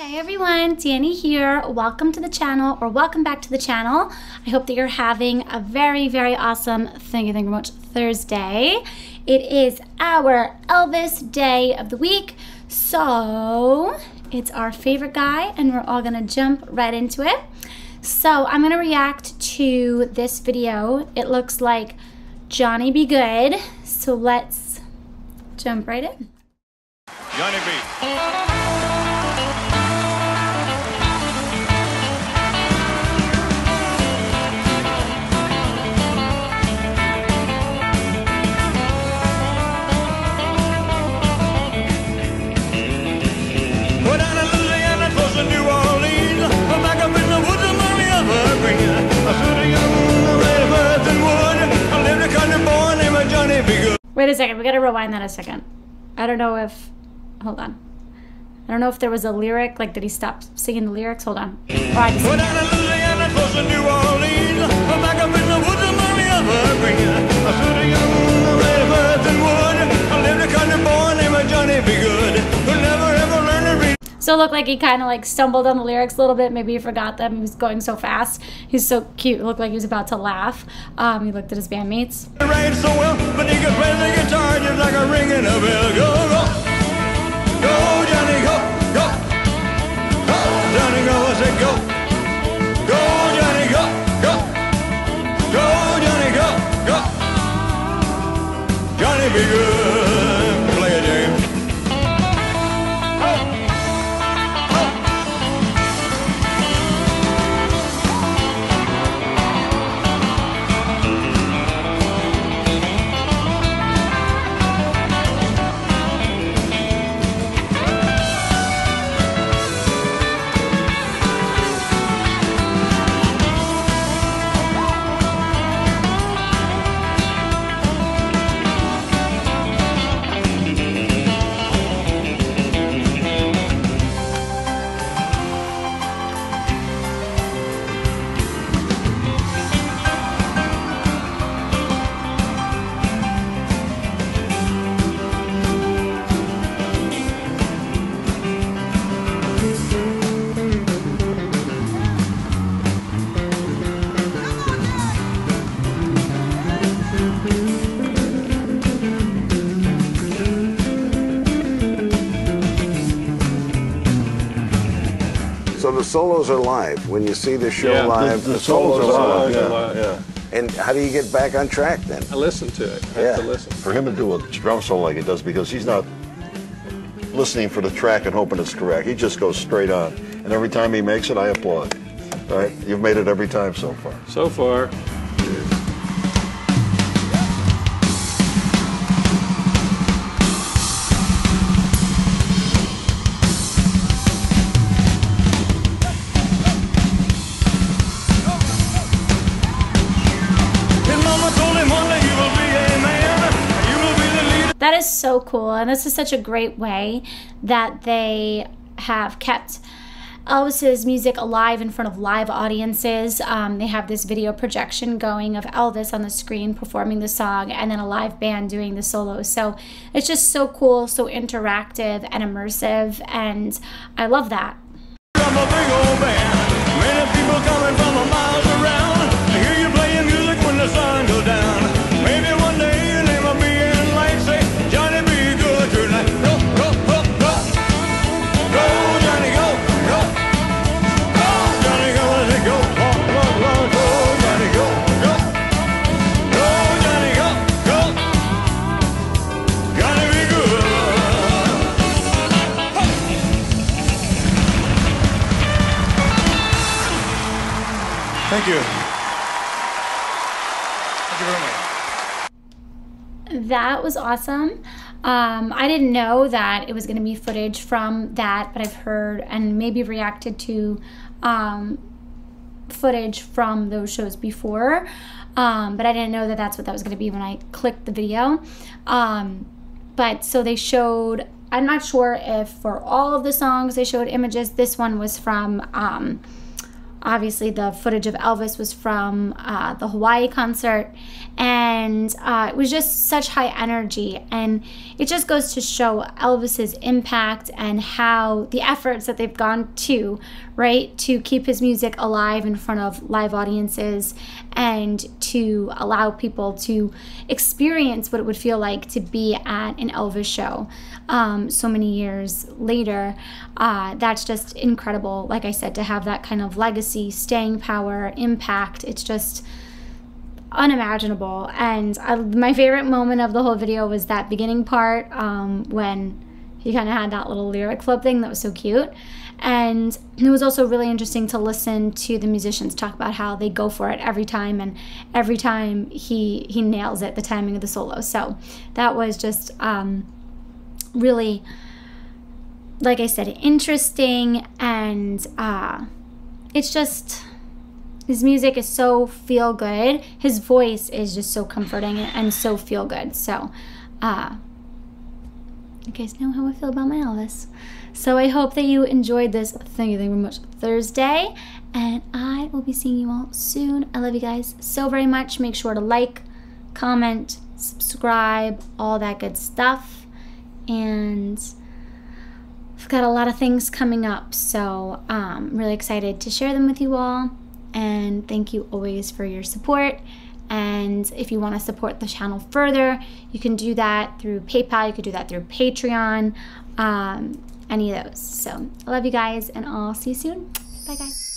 Hey everyone, Dani here. Welcome to the channel or welcome back to the channel. I hope that you're having a very, very awesome Thank you, thank you very much Thursday. It is our Elvis day of the week. So it's our favorite guy and we're all gonna jump right into it. So I'm gonna react to this video. It looks like Johnny B Goode. So let's jump right in. Johnny B. Wait a second, we gotta rewind that a second. I don't know if. Hold on. I don't know if there was a lyric. Like, did he stop singing the lyrics? Hold on. Oh, it looked like he kind of like stumbled on the lyrics a little bit. Maybe he forgot them. He was going so fast. He's so cute. It looked like he was about to laugh. Um, he looked at his bandmates. Solos are live. When you see the show yeah, live, the, the, the solos, solos, are live. live yeah. yeah. And how do you get back on track then? I listen to it. I yeah. have to listen. For him to do a drum solo like he does, because he's not listening for the track and hoping it's correct. He just goes straight on. And every time he makes it, I applaud. Right? You've made it every time so far. So far. That is so cool. And this is such a great way that they have kept Elvis's music alive in front of live audiences. Um, they have this video projection going of Elvis on the screen performing the song and then a live band doing the solos. So it's just so cool, so interactive and immersive. And I love that. Thank you. Thank you very much. That was awesome. Um, I didn't know that it was going to be footage from that, but I've heard and maybe reacted to um, footage from those shows before. Um, but I didn't know that that's what that was going to be when I clicked the video. Um, but so they showed, I'm not sure if for all of the songs they showed images. This one was from um, obviously the footage of Elvis was from uh, the Hawaii concert, and uh, it was just such high energy, and it just goes to show Elvis's impact and how the efforts that they've gone to, right, to keep his music alive in front of live audiences and to allow people to experience what it would feel like to be at an Elvis show um, so many years later. Uh, that's just incredible. Like I said, to have that kind of legacy, staying power, impact. It's just unimaginable. And I, my favorite moment of the whole video was that beginning part um, when he kind of had that little lyric flip thing that was so cute. And it was also really interesting to listen to the musicians talk about how they go for it every time, and every time he he nails it, the timing of the solo. So that was just um, really, like I said, interesting, and uh, it's just his music is so feel good. His voice is just so comforting and so feel good. So, uh, you guys know how I feel about my Elvis. So I hope that you enjoyed this Thank you very much Thursday, and I will be seeing you all soon. I love you guys so very much. Make sure to like, comment, subscribe, all that good stuff. And I've got a lot of things coming up, so I'm um, really excited to share them with you all. And thank you always for your support. And if you want to support the channel further, you can do that through PayPal, you could do that through Patreon, um, any of those. So I love you guys, and I'll see you soon. Bye, guys.